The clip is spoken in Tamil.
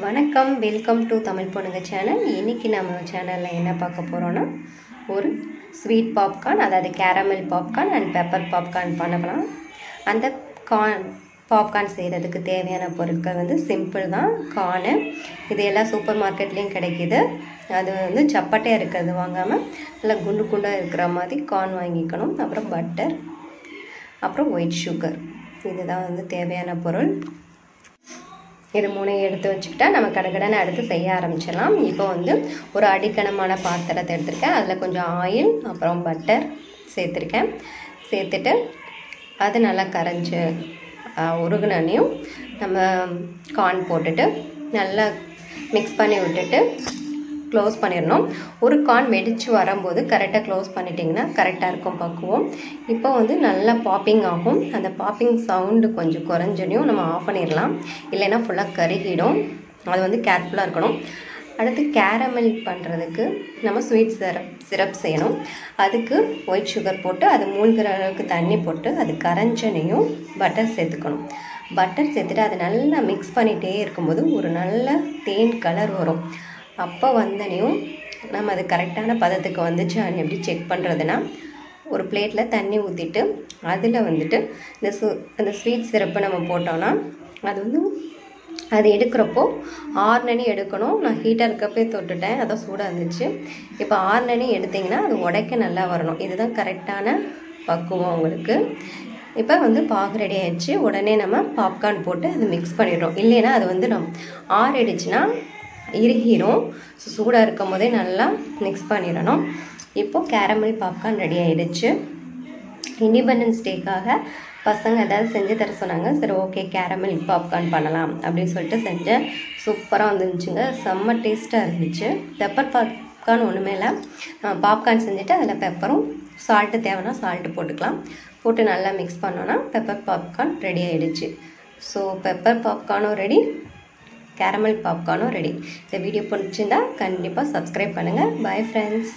வணக்கம் வெல்கம் டு தமிழ் பொண்ணுங்க சேனல் இன்றைக்கி நம்ம சேனலில் என்ன பார்க்க போகிறோன்னா ஒரு ஸ்வீட் பாப்கார்ன் அதாவது caramel popcorn and pepper popcorn பண்ணலாம். அந்த கார்ன் பாப்கார்ன் செய்கிறதுக்கு தேவையான பொருட்கள் வந்து சிம்பிள் தான். கார்னு இது எல்லா சூப்பர் மார்க்கெட்லேயும் கிடைக்கிது. அது வந்து சப்பட்டையாக இருக்கிறது வாங்காமல் நல்லா குண்டு குண்டாக இருக்கிற மாதிரி கார்ன் வாங்கிக்கணும். அப்புறம் பட்டர் அப்புறம் ஒயிட் சுகர் இதுதான் வந்து தேவையான பொருள். இது மூணையும் எடுத்து வச்சுக்கிட்டா நம்ம கடகடனை அடுத்து செய்ய ஆரம்பிச்சிடலாம். இப்போ வந்து ஒரு அடிக்கணமான பாத்திரத்தை எடுத்திருக்கேன். அதில் கொஞ்சம் ஆயில் அப்புறம் பட்டர் சேர்த்துருக்கேன். சேர்த்துட்டு அது நல்லா கரைஞ்சி உருகுனனையும் நம்ம கார்ன் போட்டுட்டு நல்லா மிக்ஸ் பண்ணி விட்டுட்டு க்ளோஸ் பண்ணிடணும். ஒரு கார்ன் வெடித்து வரும்போது கரெக்டாக க்ளோஸ் பண்ணிட்டிங்கன்னா கரெக்டாக இருக்கும் பக்குவோம். இப்போ வந்து நல்லா பாப்பிங் ஆகும். அந்த பாப்பிங் சவுண்டு கொஞ்சம் குறைஞ்சனையும் நம்ம ஆஃப் பண்ணிடலாம். இல்லைன்னா ஃபுல்லாக கருகிடும். அது வந்து கேர்ஃபுல்லாக இருக்கணும். அடுத்து கேரமல் பண்ணுறதுக்கு நம்ம ஸ்வீட் சிரப் சிரப் செய்யணும். அதுக்கு ஒயிட் சுகர் போட்டு அது மூழ்கிற அளவுக்கு தண்ணி போட்டு அது கரைஞ்சனையும் பட்டர் சேர்த்துக்கணும். பட்டர் சேர்த்துட்டு அதை நல்லா மிக்ஸ் பண்ணிகிட்டே இருக்கும்போது ஒரு நல்ல தேன் கலர் வரும். அப்போ வந்தனையும் நம்ம அது கரெக்டான பதத்துக்கு வந்துச்சான்னு எப்படி செக் பண்ணுறதுனா ஒரு பிளேட்டில் தண்ணி ஊற்றிட்டு அதில் வந்துட்டு இந்த சு அந்த ஸ்வீட் சிரப்பை நம்ம போட்டோன்னா அது வந்து அது எடுக்கிறப்போ ஆறுனனி எடுக்கணும். நான் ஹீட்டாக இருக்கப்பே தொட்டுட்டேன். அதான் சூடாக இருந்துச்சு. இப்போ ஆறுனனி எடுத்திங்கன்னா அது உடைக்க நல்லா வரணும். இதுதான் கரெக்டான பக்குவம் உங்களுக்கு. இப்போ வந்து பாகு ரெடி ஆயிடுச்சு. உடனே நம்ம பாப்கார்ன் போட்டு அது மிக்ஸ் பண்ணிடுறோம். இல்லைன்னா அது வந்து நம் ஆறிடுச்சுன்னா இறுகிடும் ஸோ சூடாக இருக்கும் போதே நல்லா மிக்ஸ் பண்ணிடணும். இப்போது கேரமல் பாப்கார்ன் ரெடி ஆகிடுச்சு இண்டிபெண்டன்ஸ் டேக்காக பசங்க ஏதாவது செஞ்சு தர சொன்னாங்க. சரி ஓகே கேரமல் பாப்கார்ன் பண்ணலாம் அப்படின்னு சொல்லிட்டு செஞ்சேன் சூப்பராக வந்துருந்துச்சுங்க செம்ம டேஸ்ட்டாக இருந்துச்சு. பெப்பர் பாப்கார்ன் ஒன்றுமே இல்லை. பாப்கார்ன் செஞ்சுட்டு அதில் பெப்பரும் சால்ட்டு தேவைன்னா சால்ட்டு போட்டுக்கலாம். போட்டு நல்லா மிக்ஸ் பண்ணோன்னா பெப்பர் பாப்கார்ன் ரெடி ஆகிடுச்சு ஸோ பெப்பர் பாப்கார்னும் ரெடி கேரமல் பாப்கார்னும் ரெடி இந்த வீடியோ பிடிச்சிருந்தா கண்டிப்பாக சப்ஸ்கிரைப் பண்ணுங்கள் பாய் ஃப்ரெண்ட்ஸ்